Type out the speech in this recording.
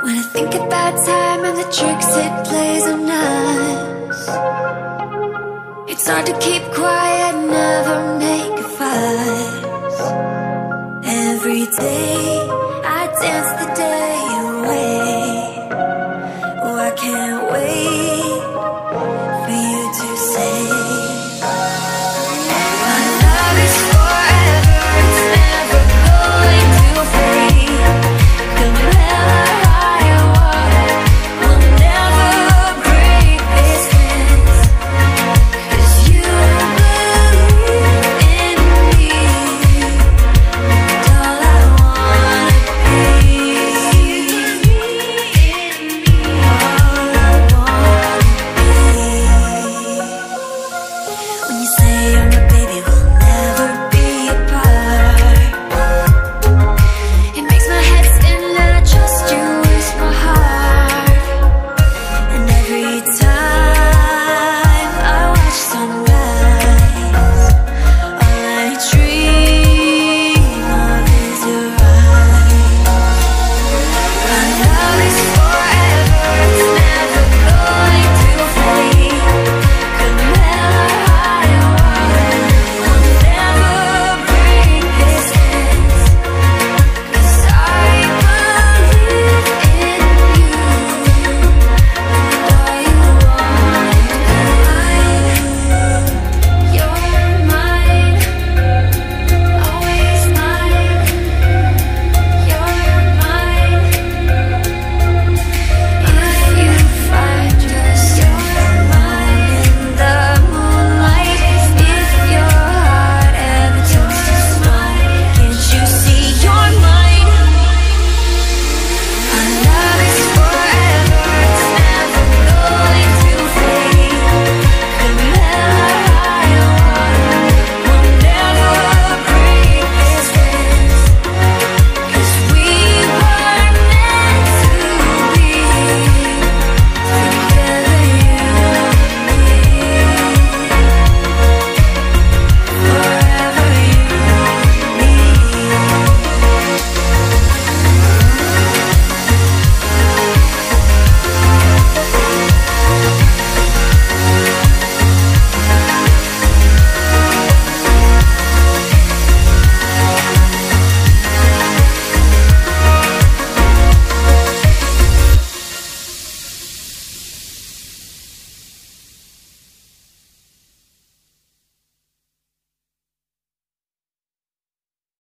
When I think about time and the tricks it plays on us. It's hard to keep quiet, never make a fuss. Every day